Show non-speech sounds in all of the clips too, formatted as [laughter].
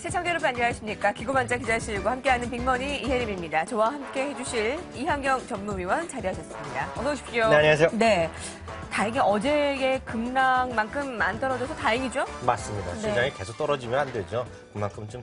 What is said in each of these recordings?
시청자 여러분 안녕하십니까. 기고만자 기자실과 함께하는 빅머니 이혜림입니다. 저와 함께 해주실 이한경 전무위원 자리하셨습니다. 어서 오십시오. 네, 안녕하세요. 네. 다행히 어제의 급락만큼 안 떨어져서 다행이죠? 맞습니다. 네. 시장이 계속 떨어지면 안 되죠. 그만큼 좀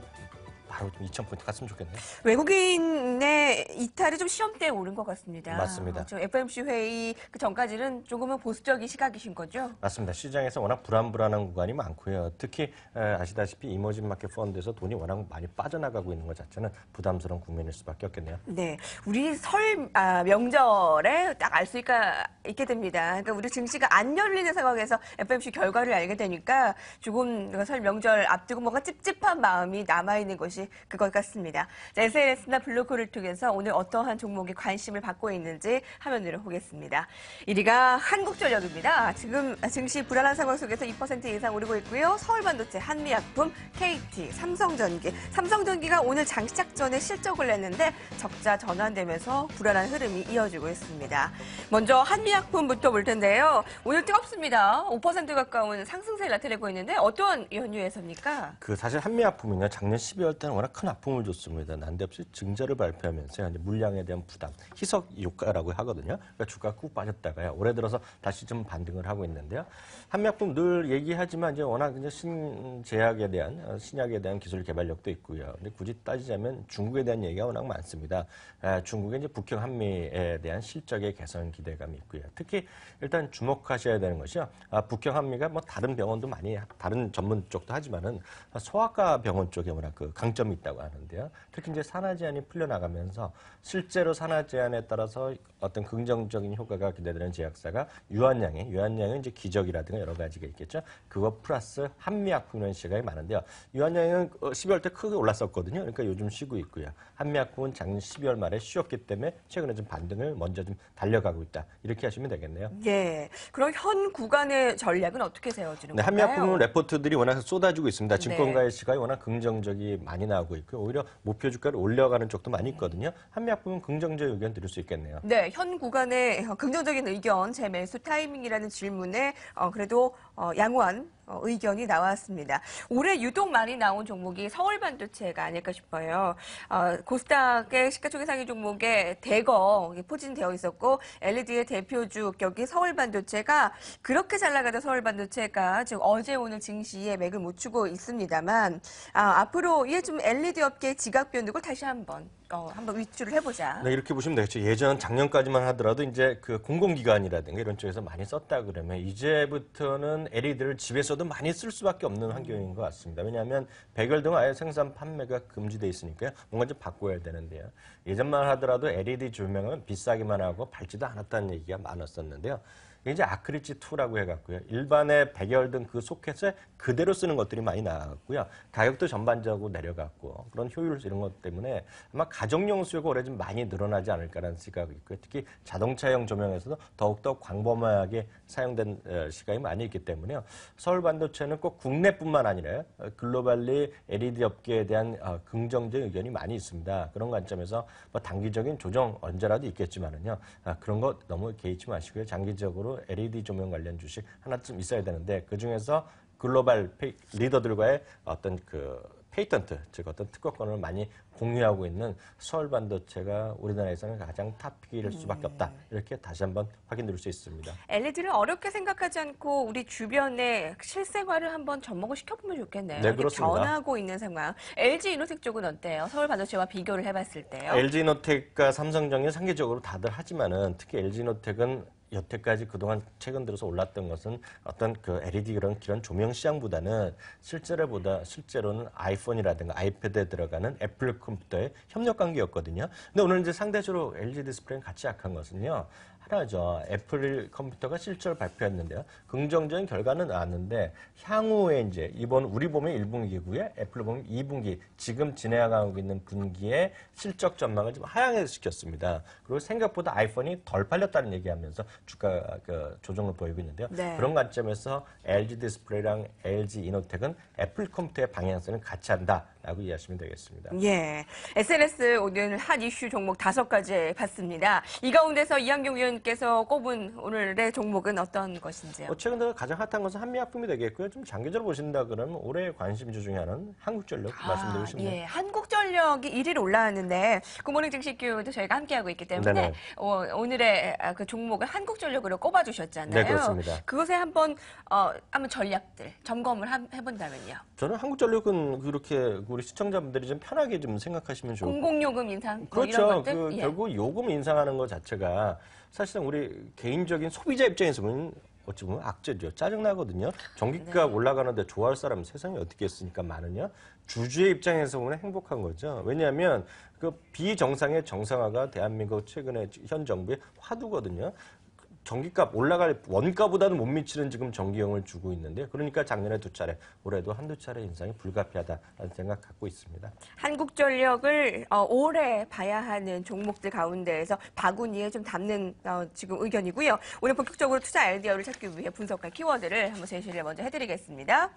바로 좀 2,000포인트 갔으면 좋겠네요. 외국인의 이탈이 좀 시험대에 오른 것 같습니다. 맞습니다. 저 FMC 회의 그 전까지는 조금은 보수적인 시각이신 거죠? 맞습니다. 시장에서 워낙 불안불안한 구간이 많고요. 특히 에, 아시다시피 이머징 마켓 펀드에서 돈이 워낙 많이 빠져나가고 있는 것 자체는 부담스러운 국면일 수밖에 없겠네요. 네, 우리 설 아, 명절에 딱 알 수 있게 됩니다. 그러니까 우리 증시가 안 열리는 상황에서 FMC 결과를 알게 되니까 조금 그설 명절 앞두고 뭔가 찝찝한 마음이 남아 있는 것이 그것 같습니다. 자, SNS나 블로그를 통해서 오늘 어떠한 종목이 관심을 받고 있는지 화면으로 보겠습니다. 1위가 한국전력입니다. 지금 증시 불안한 상황 속에서 2% 이상 오르고 있고요. 서울반도체, 한미약품, KT, 삼성전기. 삼성전기가 오늘 장 시작 전에 실적을 냈는데 적자 전환되면서 불안한 흐름이 이어지고 있습니다. 먼저 한미약품부터 볼 텐데요. 오늘 뜨겁습니다. 5% 가까운 상승세를 나타내고 있는데 어떤 연유에서입니까? 그 사실 한미약품은요 작년 12월 때는 워낙 큰 아픔을 줬습니다. 난데없이 증자를 발표하면서 이제 물량에 대한 부담, 희석 효과라고 하거든요. 그러니까 주가 꾹 빠졌다가요. 올해 들어서 다시 좀 반등을 하고 있는데요. 한미약품 늘 얘기하지만 이제 워낙 이제 신제약에 대한 어, 신약에 대한 기술 개발력도 있고요. 근데 굳이 따지자면 중국에 대한 얘기가 워낙 많습니다. 아, 중국의 이제 북형 한미에 대한 실적의 개선 기대감이 있고요. 특히 일단 주목하셔야 되는 것이요. 아, 북형 한미가 뭐 다른 병원도 많이 다른 전문 쪽도 하지만은 소아과 병원 쪽에 워낙 그 강점이 있다고 하는데요. 특히 이제 산화 제한이 풀려나가면서 실제로 산화 제한에 따라서 어떤 긍정적인 효과가 기대되는 제약사가 유한양의 유한양은 이제 기적이라든가 여러 가지가 있겠죠. 그거 플러스 한미약품이라는 시각이 많은데요. 유한양은 12월 때 크게 올랐었거든요. 그러니까 요즘 쉬고 있고요. 한미약품은 작년 12월 말에 쉬었기 때문에 최근에 좀 반등을 먼저 좀 달려가고 있다. 이렇게 하시면 되겠네요. 예. 그럼 현 구간의 전략은 어떻게 세워지는 네, 건가요? 한미약품은 레포트들이 워낙 쏟아지고 있습니다. 네. 증권가의 시각이 워낙 긍정적이 많이 나오고 있고 오히려 목표 주가를 올려가는 쪽도 많이 있거든요. 한미약품은 긍정적 의견 드릴 수 있겠네요. 네, 현 구간의 어, [laughs] 긍정적인 의견, 제 매수 타이밍이라는 질문에 어, 그래도 어, 양호한 어, 의견이 나왔습니다. 올해 유독 많이 나온 종목이 서울 반도체가 아닐까 싶어요. 어, 코스닥의 시가총액 상위 종목에 대거 포진되어 있었고 LED의 대표주 격이 서울 반도체가 그렇게 잘 나가던 서울 반도체가 지금 어제 오늘 증시에 맥을 못 추고 있습니다만 아, 앞으로 이게 좀 LED 업계의 지각 변동을 다시 한번 어, 한번 위주를 해보자. 네, 이렇게 보시면 되겠죠. 예전 작년까지만 하더라도 이제 그 공공기관이라든가 이런 쪽에서 많이 썼다 그러면 이제부터는 LED를 집에서도 많이 쓸 수밖에 없는 환경인 것 같습니다. 왜냐하면 백열 등은 아예 생산 판매가 금지돼 있으니까요. 뭔가 좀 바꿔야 되는데요. 예전만 하더라도 LED 조명은 비싸기만 하고 밝지도 않았다는 얘기가 많았었는데요. 이제 아크릴지 2라고 해갖고요. 일반의 백열 등 그 소켓에 그대로 쓰는 것들이 많이 나왔고요. 가격도 전반적으로 내려갔고 그런 효율 이런 것 때문에 아마 가정용 수요가 올해 좀 많이 늘어나지 않을까라는 생각이 있고요. 특히 자동차용 조명에서도 더욱더 광범위하게 사용된 어, 시각이 많이 있기 때문에요. 서울 반도체는 꼭 국내뿐만 아니라 어, 글로벌리 LED 업계에 대한 어, 긍정적 의견이 많이 있습니다. 그런 관점에서 뭐 단기적인 조정 언제라도 있겠지만은요. 아, 그런 거 너무 개의치 마시고요. 장기적으로 LED 조명 관련 주식 하나쯤 있어야 되는데 그 중에서 글로벌 페이- 리더들과의 어떤 그 patent, 즉 어떤 특허권을 많이 공유하고 있는 서울 반도체가 우리나라에서는 가장 top pick일 수밖에 없다. 이렇게 다시 한번 확인드릴 수 있습니다. LED를 어렵게 생각하지 않고 우리 주변에 실생활을 한번 접목을 시켜보면 좋겠네요. 네, 그렇습니다. 변하고 있는 상황. LG 이노텍 쪽은 어때요? 서울 반도체와 비교를 해봤을 때요. LG이노텍과 삼성전기 상대적으로 다들 하지만은 특히 LG이노텍은 여태까지 그동안 최근 들어서 올랐던 것은 어떤 그 LED 그런 기런 조명 시장보다는 실제로보다 실제로는 아이폰이라든가 아이패드에 들어가는 애플 컴퓨터의 협력 관계였거든요. 근데 오늘 이제 상대적으로 LG 디스플레이는 같이 약한 것은요. 하나죠. 애플 컴퓨터가 실적을 발표했는데요. 긍정적인 결과는 나왔는데 향후에 이제 이번 우리 보면 1분기고요. 애플 보면 2분기 지금 진행하고 있는 분기의 실적 전망을 좀 하향시켰습니다. 그리고 생각보다 아이폰이 덜 팔렸다는 얘기하면서 주가 그 조정을 보이고 있는데요. 네. 그런 관점에서 LG 디스플레이랑 LG 이노텍은 애플 컴퓨터의 방향성을 같이 한다. 있다라고 이해하시면 되겠습니다. 예. SNS 오늘 핫 이슈 종목 다섯 가지 봤습니다. 이 가운데서 이한경 위원께서 꼽은 오늘의 종목은 어떤 것인지요? 뭐 최근 들어 가장 핫한 것은 한미약품이 되겠고요. 좀 장기적으로 보신다 그러면 올해 관심주 중에 하나는 한국전력 말씀드리고 싶네요. 예, 한국전력이 1위로 올라왔는데 굿모닝 증시교도 저희가 함께하고 있기 때문에. 어, 오늘의 아, 그 종목을 한국전력으로 꼽아주셨잖아요. 네, 그렇습니다. 그것에 한번 어, 한번 전략들 점검을 한- 해본다면요. 저는 한국전력은 그렇게 우리 시청자분들이 좀 편하게 좀 생각하시면 좋을 것. 공공요금 인상 뭐 그렇죠. 이런 것들. 그 예. 결국 요금 인상하는 것 자체가 사실상 우리 개인적인 소비자 입장에서 보면 어찌 보면 악재죠. 짜증나거든요. 전기값 네. 올라가는데 좋아할 사람 세상에 어떻게 있으니까 많으냐? 주주의 입장에서 보면 행복한 거죠. 왜냐하면 그 비정상의 정상화가 대한민국 최근에 현 정부의 화두거든요. 전기값 올라갈 원가보다는 못 미치는 지금 전기용을 주고 있는데 그러니까 작년에 두 차례 올해도 한두 차례 인상이 불가피하다라는 생각 갖고 있습니다. 한국전력을 어, 오래 봐야 하는 종목들 가운데에서 바구니에 좀 담는 어, 지금 의견이고요. 오늘 본격적으로 투자 아이디어를 찾기 위해 분석할 키워드를 한번 제시를 먼저 해드리겠습니다.